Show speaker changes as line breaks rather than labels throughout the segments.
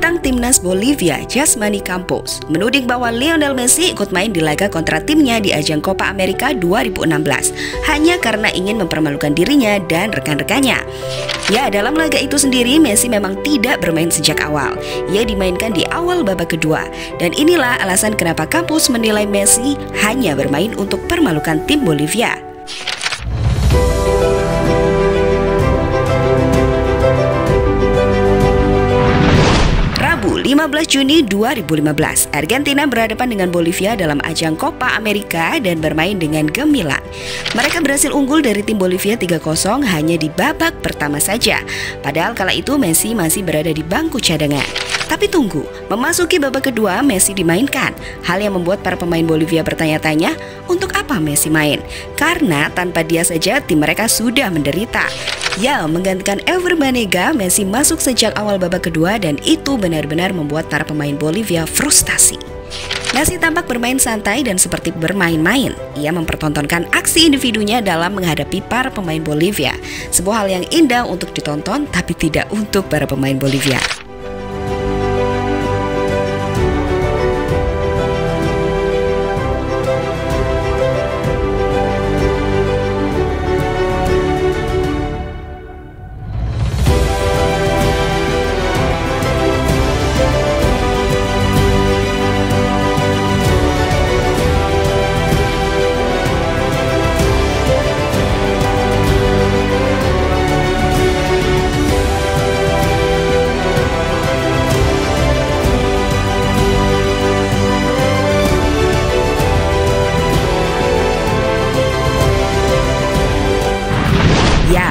Tentang timnas Bolivia, Jasmani Campos menuding bahwa Lionel Messi ikut main di laga kontra timnya di ajang Copa America 2016 hanya karena ingin mempermalukan dirinya dan rekan-rekannya. Ya, dalam laga itu sendiri Messi memang tidak bermain sejak awal. Ia dimainkan di awal babak kedua dan inilah alasan kenapa Campos menilai Messi hanya bermain untuk permalukan tim Bolivia. 15 Juni 2015, Argentina berhadapan dengan Bolivia dalam ajang Copa America dan bermain dengan gemilang. Mereka berhasil unggul dari tim Bolivia 3-0 hanya di babak pertama saja. Padahal kala itu Messi masih berada di bangku cadangan. Tapi tunggu, memasuki babak kedua Messi dimainkan. Hal yang membuat para pemain Bolivia bertanya-tanya, untuk apa Messi main? Karena tanpa dia saja tim mereka sudah menderita. Ya, menggantikan Ever Banega, Messi masuk sejak awal babak kedua dan itu benar-benar membuat para pemain Bolivia frustasi. Messi tampak bermain santai dan seperti bermain-main. Ia mempertontonkan aksi individunya dalam menghadapi para pemain Bolivia. Sebuah hal yang indah untuk ditonton tapi tidak untuk para pemain Bolivia.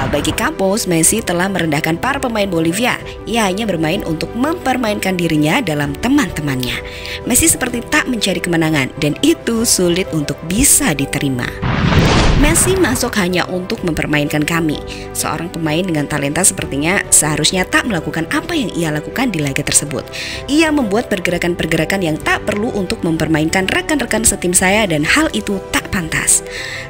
Bagi Campos, Messi telah merendahkan para pemain Bolivia. Ia hanya bermain untuk mempermainkan dirinya dalam teman-temannya. Messi seperti tak mencari kemenangan dan itu sulit untuk bisa diterima. Messi masuk hanya untuk mempermainkan kami. Seorang pemain dengan talenta sepertinya seharusnya tak melakukan apa yang ia lakukan di laga tersebut. Ia membuat pergerakan-pergerakan yang tak perlu untuk mempermainkan rekan-rekan setim saya dan hal itu tak pantas.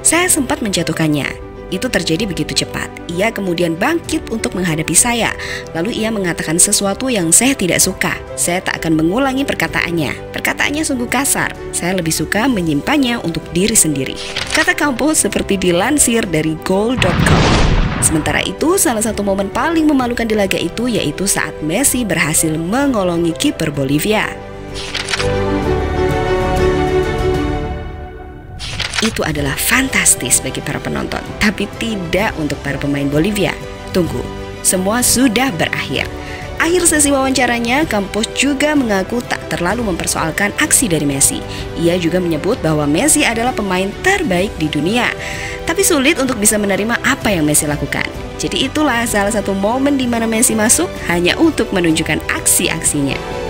Saya sempat menjatuhkannya, itu terjadi begitu cepat. Ia kemudian bangkit untuk menghadapi saya. Lalu ia mengatakan sesuatu yang saya tidak suka. Saya tak akan mengulangi perkataannya. Perkataannya sungguh kasar. Saya lebih suka menyimpannya untuk diri sendiri. Kata Campos seperti dilansir dari goal.com. Sementara itu, salah satu momen paling memalukan di laga itu yaitu saat Messi berhasil mengolongi kiper Bolivia. Itu adalah fantastis bagi para penonton, tapi tidak untuk para pemain Bolivia. Tunggu, semua sudah berakhir. Akhir sesi wawancaranya, Campos juga mengaku tak terlalu mempersoalkan aksi dari Messi. Ia juga menyebut bahwa Messi adalah pemain terbaik di dunia, tapi sulit untuk bisa menerima apa yang Messi lakukan. Jadi itulah salah satu momen di mana Messi masuk hanya untuk menunjukkan aksi-aksinya.